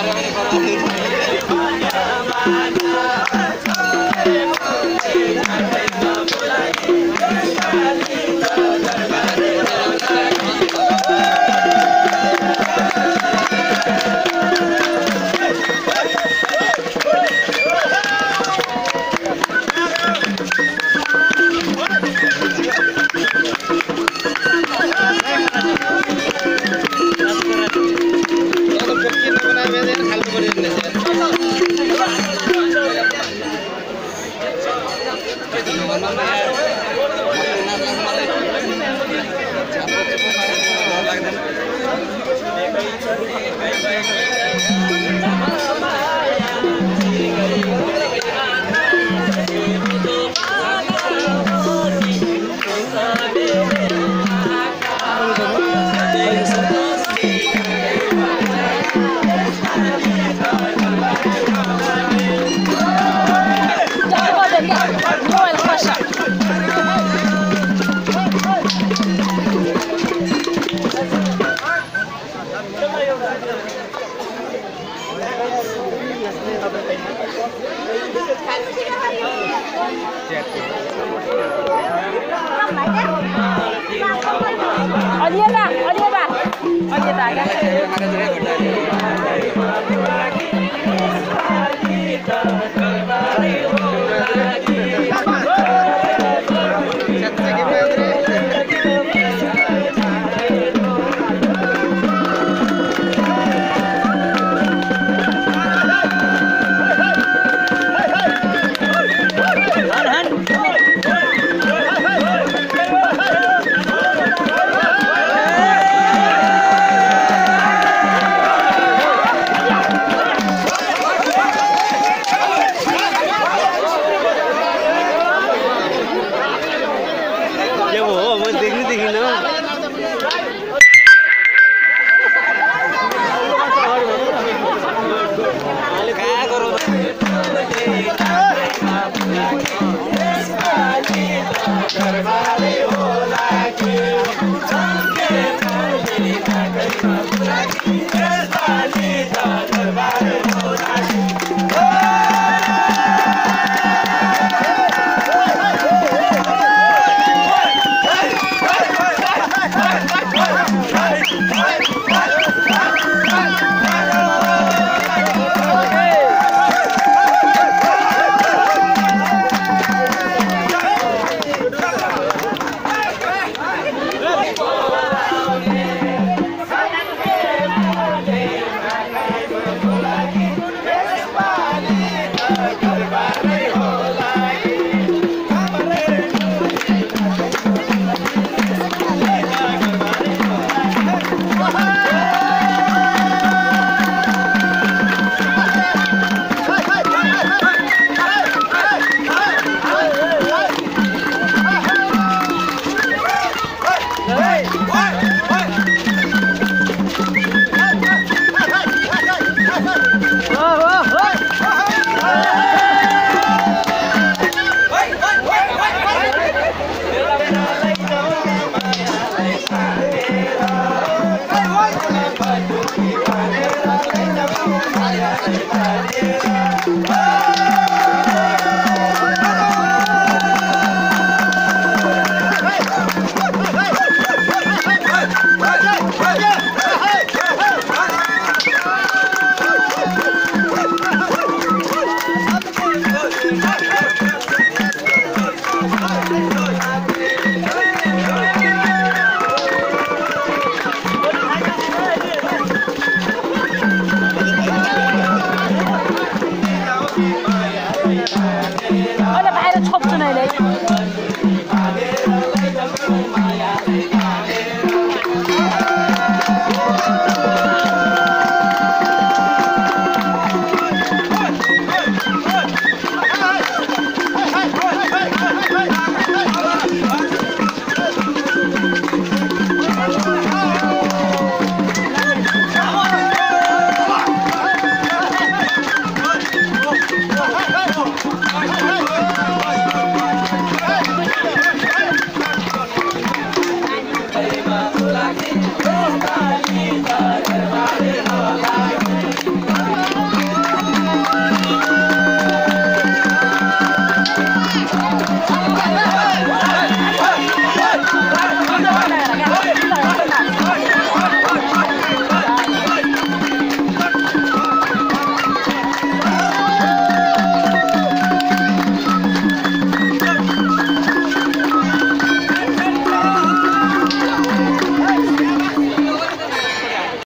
Para, para, para. Mamãe. Ba kan. के हो म देख्नु देखिनँ। कहाँ गरौँ?